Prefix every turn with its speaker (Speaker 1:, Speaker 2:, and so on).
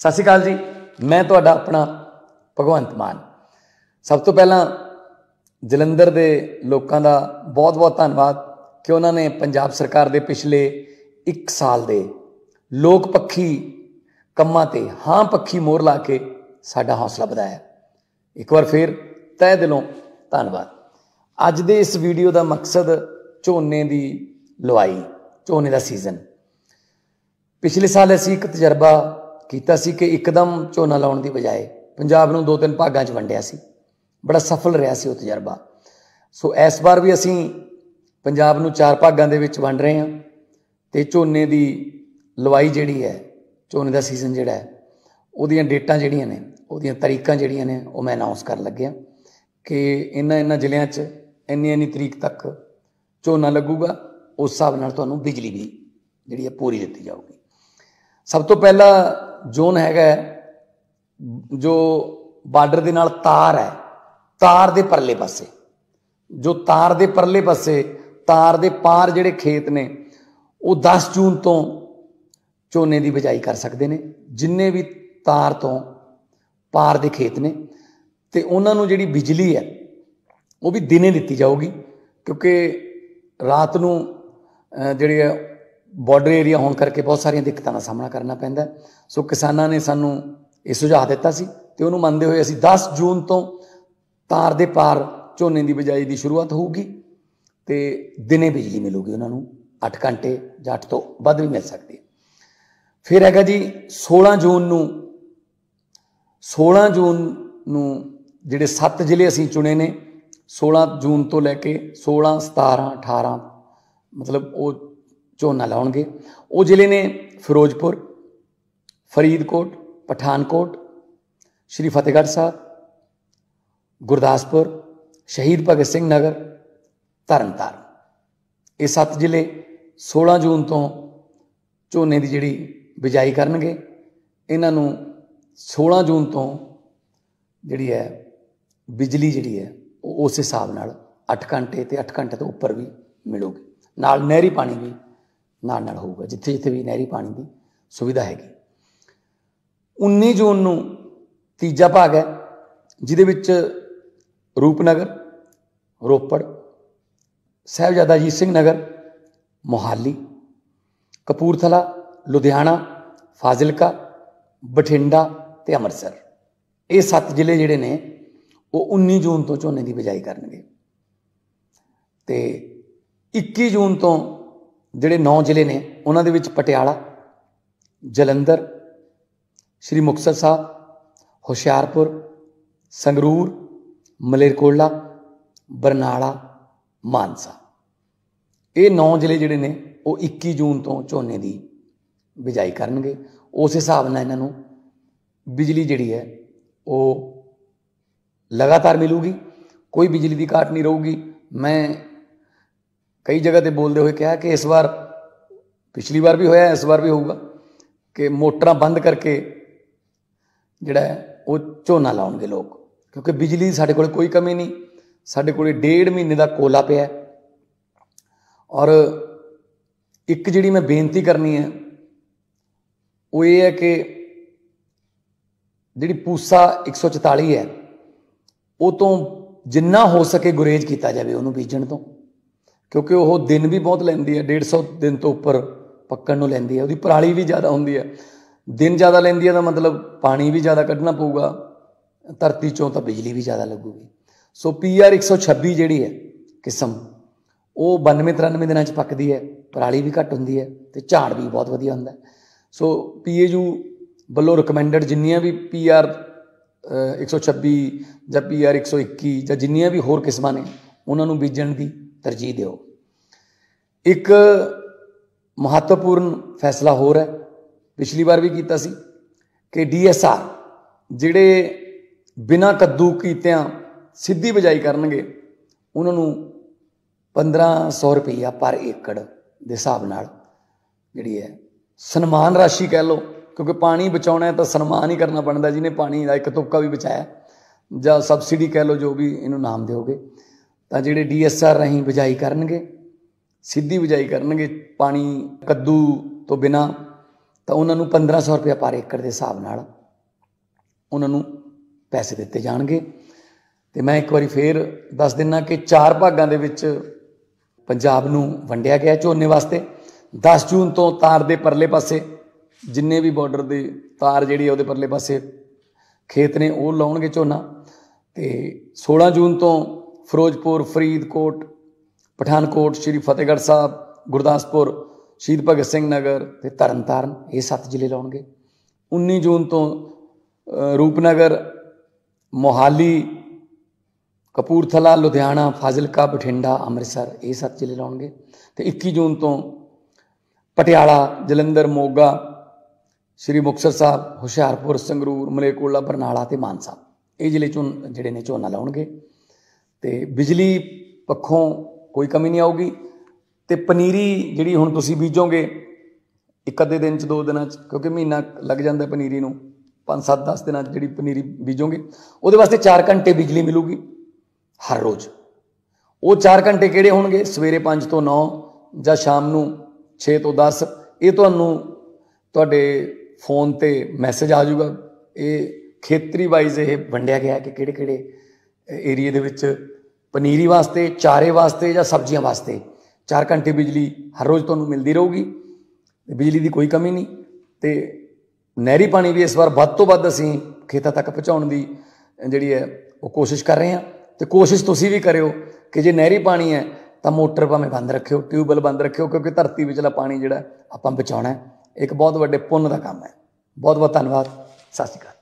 Speaker 1: ਸਤਿ ਸ਼੍ਰੀ ਅਕਾਲ ਜੀ। ਮੈਂ ਤੁਹਾਡਾ ਆਪਣਾ ਭਗਵੰਤ ਮਾਨ। ਸਭ ਤੋਂ ਪਹਿਲਾਂ ਜਲੰਧਰ ਦੇ ਲੋਕਾਂ ਦਾ ਬਹੁਤ-ਬਹੁਤ ਧੰਨਵਾਦ ਕਿ ਉਹਨਾਂ ਨੇ ਪੰਜਾਬ ਸਰਕਾਰ ਦੇ ਪਿਛਲੇ 1 ਸਾਲ ਦੇ ਲੋਕ ਪੱਖੀ ਕੰਮਾਂ ਤੇ ਹਾਂ ਪੱਖੀ ਮੋਹਰ ਲਾ ਕੇ ਸਾਡਾ ਹੌਸਲਾ ਵਧਾਇਆ। ਇੱਕ ਵਾਰ ਫੇਰ ਤਹਿ ਦਿਲੋਂ ਧੰਨਵਾਦ। ਅੱਜ ਦੇ ਇਸ ਵੀਡੀਓ ਦਾ ਮਕਸਦ ਝੋਨੇ ਦੀ ਲਵਾਈ, ਝੋਨੇ ਦਾ ਸੀਜ਼ਨ। ਪਿਛਲੇ ਸਾਲ ਅਸੀਂ ਇੱਕ ਤਜਰਬਾ ਕੀਤਾ ਸੀ ਕਿ ਇੱਕਦਮ ਝੋਨਾ ਲਾਉਣ ਦੀ ਬਜਾਏ ਪੰਜਾਬ ਨੂੰ ਦੋ ਤਿੰਨ ਭਾਗਾਂ 'ਚ ਵੰਡਿਆ ਸੀ। ਬੜਾ ਸਫਲ ਰਿਹਾ ਸੀ ਉਹ ਤਜਰਬਾ। ਸੋ ਇਸ ਵਾਰ ਵੀ ਅਸੀਂ ਪੰਜਾਬ ਨੂੰ ਚਾਰ ਭਾਗਾਂ ਦੇ ਵਿੱਚ ਵੰਡ ਰਹੇ ਹਾਂ ਤੇ ਝੋਨੇ ਦੀ ਲਵਾਈ ਜਿਹੜੀ ਹੈ, ਝੋਨੇ ਦਾ ਸੀਜ਼ਨ ਜਿਹੜਾ ਹੈ, ਉਹਦੀਆਂ ਡੇਟਾਂ ਜਿਹੜੀਆਂ ਨੇ, ਉਹਦੀਆਂ ਤਰੀਕਾਂ ਜਿਹੜੀਆਂ ਨੇ, ਉਹ ਮੈਂ ਅਨਾਉਂਸ ਕਰਨ ਲੱਗਿਆ ਕਿ ਇਹਨਾਂ ਇਹਨਾਂ ਜ਼ਿਲ੍ਹਿਆਂ 'ਚ ਇੰਨੀ ਇੰਨੀ ਤਰੀਕ ਤੱਕ ਝੋਨਾ ਲੱਗੂਗਾ, ਉਸ ਹਿਸਾਬ ਨਾਲ ਤੁਹਾਨੂੰ ਬਿਜਲੀ ਵੀ ਜਿਹੜੀ ਹੈ ਪੂਰੀ ਦਿੱਤੀ ਜਾਊਗੀ। ਸਭ ਤੋਂ ਪਹਿਲਾਂ ਜ਼ੋਨ ਹੈਗਾ ਜੋ ਬਾਰਡਰ ਦੇ ਨਾਲ ਤਾਰ ਹੈ, ਤਾਰ ਦੇ ਪਰਲੇ ਪਾਸੇ। ਜੋ ਤਾਰ ਦੇ ਪਰਲੇ ਪਾਸੇ, ਤਾਰ ਦੇ ਪਾਰ ਜਿਹੜੇ ਖੇਤ ਨੇ, ਉਹ 10 ਜੂਨ ਤੋਂ ਝੋਨੇ ਦੀ ਬਿਜਾਈ ਕਰ ਸਕਦੇ ਨੇ। ਜਿੰਨੇ ਵੀ ਤਾਰ ਤੋਂ ਪਾਰ ਦੇ ਖੇਤ ਨੇ, ਤੇ ਉਹਨਾਂ ਨੂੰ ਜਿਹੜੀ ਬਿਜਲੀ ਹੈ, ਉਹ ਵੀ ਦਿਨੇ ਦਿੱਤੀ ਜਾਊਗੀ, ਕਿਉਂਕਿ ਰਾਤ ਨੂੰ ਜਿਹੜੇ ਬਾਰਡਰ ਏਰੀਆ ਹੋਣ ਕਰਕੇ ਬਹੁਤ ਸਾਰੀਆਂ ਦਿੱਕਤਾਂ ਦਾ ਸਾਹਮਣਾ ਕਰਨਾ ਪੈਂਦਾ ਸੋ ਕਿਸਾਨਾਂ ਨੇ ਸਾਨੂੰ ਇਹ ਸੁਝਾਅ ਦਿੱਤਾ ਸੀ ਤੇ ਉਹਨੂੰ ਮੰਨਦੇ ਹੋਏ ਅਸੀਂ 10 ਜੂਨ ਤੋਂ ਤਾਰ ਦੇ ਪਾਰ ਝੋਨੇ ਦੀ ਬਿਜਾਈ ਦੀ ਸ਼ੁਰੂਆਤ ਹੋਊਗੀ ਤੇ ਦਿਨੇ ਬਿਜਲੀ ਮਿਲੂਗੀ ਉਹਨਾਂ ਨੂੰ 8 ਘੰਟੇ ਜਾਂ 8 ਤੋਂ ਵੱਧ ਵੀ ਮਿਲ ਸਕਦੀ ਹੈ। ਫਿਰ ਹੈਗਾ ਜੀ 16 ਜੂਨ ਨੂੰ 16 ਜੂਨ ਨੂੰ ਜਿਹੜੇ 7 ਜ਼ਿਲ੍ਹੇ ਅਸੀਂ ਚੁਣੇ ਨੇ 16 ਜੂਨ ਤੋਂ ਲੈ ਕੇ 16 17 18 ਮਤਲਬ ਉਹ ਝੋਨਾ ਲਾਉਣਗੇ। ਉਹ ਜ਼ਿਲ੍ਹੇ ਨੇ ਫਿਰੋਜ਼ਪੁਰ, ਫਰੀਦਕੋਟ, ਪਠਾਨਕੋਟ, ਸ਼੍ਰੀ ਫਤਿਹਗੜ੍ਹ ਸਾਹਿਬ, ਗੁਰਦਾਸਪੁਰ, ਸ਼ਹੀਦ ਭਗਤ ਸਿੰਘ ਨਗਰ, ਤਰਨਤਾਰਨ। ਇਹ ਸੱਤ ਜ਼ਿਲ੍ਹੇ 16 ਜੂਨ ਤੋਂ ਝੋਨੇ ਦੀ ਜਿਹੜੀ ਬਿਜਾਈ ਕਰਨਗੇ। ਇਹਨਾਂ ਨੂੰ 16 ਜੂਨ ਤੋਂ ਜਿਹੜੀ ਹੈ ਬਿਜਲੀ ਜਿਹੜੀ ਹੈ, ਉਹ ਉਸ ਹਿਸਾਬ ਨਾਲ 8 ਘੰਟੇ ਤੇ 8 ਘੰਟੇ ਤੋਂ ਉੱਪਰ ਵੀ ਮਿਲੂਗੀ। ਨਾਲ ਨਹਿਰੀ ਪਾਣੀ ਵੀ ਨਾਲ ਨਾਲ ਹੋਊਗਾ, ਜਿੱਥੇ ਜਿੱਥੇ ਵੀ ਨਹਿਰੀ ਪਾਣੀ ਦੀ ਸੁਵਿਧਾ ਹੈਗੀ। 19 ਜੂਨ ਨੂੰ ਤੀਜਾ ਭਾਗ ਹੈ, ਜਿਹਦੇ ਵਿੱਚ ਰੂਪਨਗਰ, ਰੋਪੜ, ਸਹਿਬਜ਼ਾਦਾ ਅਜੀਤ ਸਿੰਘ ਨਗਰ, ਮੋਹਾਲੀ, ਕਪੂਰਥਲਾ, ਲੁਧਿਆਣਾ, ਫਾਜ਼ਿਲਕਾ, ਬਠਿੰਡਾ ਤੇ ਅੰਮ੍ਰਿਤਸਰ। ਇਹ ਸੱਤ ਜ਼ਿਲ੍ਹੇ ਜਿਹੜੇ ਨੇ, ਉਹ 19 ਜੂਨ ਤੋਂ ਝੋਨੇ ਦੀ ਬਿਜਾਈ ਕਰਨਗੇ। ਤੇ 21 ਜੂਨ ਤੋਂ ਜਿਹੜੇ 9 ਜ਼ਿਲ੍ਹੇ ਨੇ, ਉਹਨਾਂ ਦੇ ਵਿੱਚ ਪਟਿਆਲਾ, ਜਲੰਧਰ, ਸ਼੍ਰੀ ਮੁਕਤਸਰ ਸਾਹਿਬ, ਹੁਸ਼ਿਆਰਪੁਰ, ਸੰਗਰੂਰ ਮਲੇਰਕੋਲਾ ਬਰਨਾਲਾ, ਮਾਨਸਾ। ਇਹ 9 ਜ਼ਿਲ੍ਹੇ ਜਿਹੜੇ ਨੇ, ਉਹ 21 ਜੂਨ ਤੋਂ ਝੋਨੇ ਦੀ ਬਿਜਾਈ ਕਰਨਗੇ। ਉਸ ਹਿਸਾਬ ਨਾਲ ਇਹਨਾਂ ਨੂੰ ਬਿਜਲੀ ਜਿਹੜੀ ਹੈ, ਉਹ ਲਗਾਤਾਰ ਮਿਲੂਗੀ। ਕੋਈ ਬਿਜਲੀ ਦੀ ਘਾਟ ਨਹੀਂ ਰਹੂਗੀ। ਮੈਂ ਕਈ ਜਗ੍ਹਾ ਤੇ ਬੋਲਦੇ ਹੋਏ ਕਿਹਾ ਕਿ ਇਸ ਵਾਰ, ਪਿਛਲੀ ਵਾਰ ਵੀ ਹੋਇਆ, ਇਸ ਵਾਰ ਵੀ ਹੋਊਗਾ ਕਿ ਮੋਟਰਾਂ ਬੰਦ ਕਰਕੇ ਜਿਹੜਾ ਉਹ ਝੋਨਾ ਲਾਉਣਗੇ ਲੋਕ। ਕਿਉਂਕਿ ਬਿਜਲੀ ਦੀ ਸਾਡੇ ਕੋਲ ਕੋਈ ਕਮੀ ਨਹੀਂ, ਸਾਡੇ ਕੋਲੇ ਡੇਢ ਮਹੀਨੇ ਦਾ ਕੋਲਾ ਪਿਆ ਔਰ ਇੱਕ ਜਿਹੜੀ ਮੈਂ ਬੇਨਤੀ ਕਰਨੀ ਹੈ, ਉਹ ਇਹ ਹੈ ਕਿ ਜਿਹੜੀ ਪੂਸਾ 144 ਹੈ, ਉਹ ਤੋਂ ਜਿੰਨਾ ਹੋ ਸਕੇ ਗੁਰੇਜ ਕੀਤਾ ਜਾਵੇ ਉਹਨੂੰ ਬੀਜਣ ਤੋਂ। ਕਿਉਂਕਿ ਉਹ ਦਿਨ ਵੀ ਬਹੁਤ ਲੈਂਦੀ ਹੈ 150 ਦਿਨ ਤੋਂ ਉੱਪਰ ਪੱਕਣ ਨੂੰ ਲੈਂਦੀ ਹੈ, ਉਹਦੀ ਪਰਾਲੀ ਵੀ ਜ਼ਿਆਦਾ ਹੁੰਦੀ ਹੈ। ਦਿਨ ਜ਼ਿਆਦਾ ਲੈਂਦੀ ਹੈ ਤਾਂ ਮਤਲਬ ਪਾਣੀ ਵੀ ਜ਼ਿਆਦਾ ਕੱਢਣਾ ਪਊਗਾ, ਧਰਤੀ ਚੋਂ ਤਾਂ ਬਿਜਲੀ ਵੀ ਜ਼ਿਆਦਾ ਲੱਗੂਗੀ। ਸੋ ਪੀਆਰ 126 ਜਿਹੜੀ ਹੈ ਕਿਸਮ, ਉਹ 92 93 ਦਿਨਾਂ ਚ ਪੱਕਦੀ ਹੈ, ਪਰਾਲੀ ਵੀ ਘੱਟ ਹੁੰਦੀ ਹੈ ਤੇ ਝਾੜ ਵੀ ਬਹੁਤ ਵਧੀਆ ਹੁੰਦਾ ਸੋ ਪੀਏਯੂ ਵੱਲੋਂ ਰეკਮੈਂਡਡ ਜਿੰਨੀਆਂ ਵੀ ਪੀਆਰ 126 ਜਾਂ ਪੀਆਰ 121 ਜਾਂ ਜਿੰਨੀਆਂ ਵੀ ਹੋਰ ਕਿਸਮਾਂ ਨੇ, ਉਹਨਾਂ ਨੂੰ ਬੀਜਣ ਦੀ ਤਰਜੀਹ ਦਿਓ। ਇੱਕ ਮਹੱਤਵਪੂਰਨ ਫੈਸਲਾ ਹੋਰ ਹੈ, ਪਿਛਲੀ ਵਾਰ ਵੀ ਕੀਤਾ ਸੀ ਕਿ ਡੀਐਸਆਰ ਜਿਹੜੇ ਬਿਨਾਂ ਕੱਦੂ ਕੀਤਿਆਂ ਸਿੱਧੀ ਬਜਾਈ ਕਰਨਗੇ, ਉਹਨਾਂ ਨੂੰ 1500 ਰੁਪਈਆ ਪਰ ਏਕੜ ਦੇ ਹਿਸਾਬ ਨਾਲ ਜਿਹੜੀ ਹੈ ਸਨਮਾਨ ਰਾਸ਼ੀ ਕਹਿ ਲਓ, ਕਿਉਂਕਿ ਪਾਣੀ ਬਚਾਉਣਾ ਹੈ ਤਾਂ ਸਨਮਾਨ ਹੀ ਕਰਨਾ ਪੈਂਦਾ ਜਿਹਨੇ ਪਾਣੀ ਦਾ ਇੱਕ ਤੁਪਕਾ ਵੀ ਬਚਾਇਆ ਜਾਂ ਸਬਸਿਡੀ ਕਹਿ ਲਓ ਜੋ ਵੀ ਇਹਨੂੰ ਨਾਮ ਦਿਓਗੇ, ਤਾਂ ਜਿਹੜੇ ਡੀਐਸਆਰ ਰਹੀਂ ਬਿਜਾਈ ਕਰਨਗੇ ਸਿੱਧੀ ਬਿਜਾਈ ਕਰਨਗੇ ਪਾਣੀ ਕੱਦੂ ਤੋਂ ਬਿਨਾ, ਤਾਂ ਉਹਨਾਂ ਨੂੰ 1500 ਰੁਪਏ ਪਰ ਏਕੜ ਦੇ ਹਿਸਾਬ ਨਾਲ ਉਹਨਾਂ ਨੂੰ ਪੈਸੇ ਦਿੱਤੇ ਜਾਣਗੇ। ਤੇ ਮੈਂ ਇੱਕ ਵਾਰੀ ਫੇਰ ਦੱਸ ਦਿੰਨਾ ਕਿ ਚਾਰ ਭਾਗਾਂ ਦੇ ਵਿੱਚ ਪੰਜਾਬ ਨੂੰ ਵੰਡਿਆ ਗਿਆ ਝੋਨੇ ਵਾਸਤੇ। 10 ਜੂਨ ਤੋਂ ਤਾਰ ਦੇ ਪਰਲੇ ਪਾਸੇ, ਜਿੰਨੇ ਵੀ ਬਾਰਡਰ ਦੇ ਤਾਰ ਜਿਹੜੀ ਹੈ ਉਹਦੇ ਪਰਲੇ ਪਾਸੇ ਖੇਤ ਨੇ, ਉਹ ਲਾਉਣਗੇ ਝੋਨਾ। ਤੇ 16 ਜੂਨ ਤੋਂ ਫਿਰੋਜ਼ਪੁਰ, ਫਰੀਦਕੋਟ ਪਠਾਨਕੋਟ ਸ਼੍ਰੀ ਫਤਿਹਗੜ੍ਹ ਸਾਹਿਬ, ਗੁਰਦਾਸਪੁਰ, ਸ਼ਹੀਦ ਭਗਤ ਸਿੰਘ ਨਗਰ ਤੇ ਤਰਨਤਾਰਨ ਇਹ ਸੱਤ ਜ਼ਿਲ੍ਹੇ ਲਾਉਣਗੇ। 19 ਜੂਨ ਤੋਂ ਰੂਪਨਗਰ, ਮੋਹਾਲੀ, ਕਪੂਰਥਲਾ, ਲੁਧਿਆਣਾ, ਫਾਜ਼ਿਲਕਾ, ਬਠਿੰਡਾ, ਅੰਮ੍ਰਿਤਸਰ ਇਹ ਸੱਤ ਜ਼ਿਲ੍ਹੇ ਲਾਉਣਗੇ। ਤੇ 21 ਜੂਨ ਤੋਂ ਪਟਿਆਲਾ, ਜਲੰਧਰ, ਮੋਗਾ, ਸ਼੍ਰੀ ਮੁਕਤਸਰ ਸਾਹਿਬ, ਹੁਸ਼ਿਆਰਪੁਰ, ਸੰਗਰੂਰ, ਮਲੇਰਕੋਟਲਾ, ਬਰਨਾਲਾ ਤੇ ਮਾਨਸਾ ਇਹ ਜ਼ਿਲ੍ਹੇ ਚੋਂ ਜਿਹੜੇ ਨੇ ਝੋਨਾ ਲਾਉਣਗੇ। ਤੇ ਬਿਜਲੀ ਪੱਖੋਂ ਕੋਈ ਕਮੀ ਨਹੀਂ ਆਊਗੀ। ਤੇ ਪਨੀਰੀ ਜਿਹੜੀ ਹੁਣ ਤੁਸੀਂ ਬੀਜੋਗੇ, ਇੱਕ ਅੱਧੇ ਦਿਨ ਚ, ਦੋ ਦਿਨਾਂ ਚ, ਕਿਉਂਕਿ ਮਹੀਨਾ ਲੱਗ ਜਾਂਦਾ ਪਨੀਰੀ ਨੂੰ 5 7 10 ਦਿਨਾਂ ਚ ਜਿਹੜੀ ਪਨੀਰੀ ਬੀਜੋਗੇ, ਉਹਦੇ ਵਾਸਤੇ 4 ਘੰਟੇ ਬਿਜਲੀ ਮਿਲੂਗੀ ਹਰ ਰੋਜ਼। ਉਹ 4 ਘੰਟੇ ਕਿਹੜੇ ਹੋਣਗੇ? ਸਵੇਰੇ 5 ਤੋਂ 9 ਜਾਂ ਸ਼ਾਮ ਨੂੰ 6 ਤੋਂ 10 ਇਹ ਤੁਹਾਨੂੰ ਤੁਹਾਡੇ ਫੋਨ ਤੇ ਮੈਸੇਜ ਆ ਜਾਊਗਾ। ਇਹ ਖੇਤਰੀ ਵਾਈਜ਼ ਇਹ ਵੰਡਿਆ ਗਿਆ ਕਿ ਕਿਹੜੇ ਕਿਹੜੇ ਏਰੀਏ ਦੇ ਵਿੱਚ ਪਨੀਰੀ ਵਾਸਤੇ, ਚਾਰੇ ਵਾਸਤੇ ਜਾਂ ਸਬਜ਼ੀਆਂ ਵਾਸਤੇ? 4 ਘੰਟੇ ਬਿਜਲੀ ਹਰ ਰੋਜ਼ ਤੁਹਾਨੂੰ ਮਿਲਦੀ ਰਹੂਗੀ, ਤੇ ਬਿਜਲੀ ਦੀ ਕੋਈ ਕਮੀ ਨਹੀਂ। ਤੇ ਨਹਿਰੀ ਪਾਣੀ ਵੀ ਇਸ ਵਾਰ ਵੱਧ ਤੋਂ ਵੱਧ ਅਸੀਂ ਖੇਤਾਂ ਤੱਕ ਪਹੁੰਚਾਉਣ ਦੀ ਜਿਹੜੀ ਹੈ, ਉਹ ਕੋਸ਼ਿਸ਼ ਕਰ ਰਹੇ ਹਾਂ। ਤੇ ਕੋਸ਼ਿਸ਼ ਤੁਸੀਂ ਵੀ ਕਰਿਓ ਕਿ ਜੇ ਨਹਿਰੀ ਪਾਣੀ ਹੈ, ਤਾਂ ਮੋਟਰ ਭਾਵੇਂ ਬੰਦ ਰੱਖਿਓ, ਟਿਊਬਵੈਲ ਬੰਦ ਰੱਖਿਓ, ਕਿਉਂਕਿ ਧਰਤੀ ਵਿਚਲਾ ਪਾਣੀ ਜਿਹੜਾ ਆਪਾਂ ਬਚਾਉਣਾ ਹੈ। ਇੱਕ ਬਹੁਤ ਵੱਡੇ ਪੁੰਨ ਦਾ ਕੰਮ ਹੈ। ਬਹੁਤ ਬਹੁਤ ਧੰਨਵਾਦ। ਸਤਿ ਸ਼੍ਰੀ ਅਕਾਲ।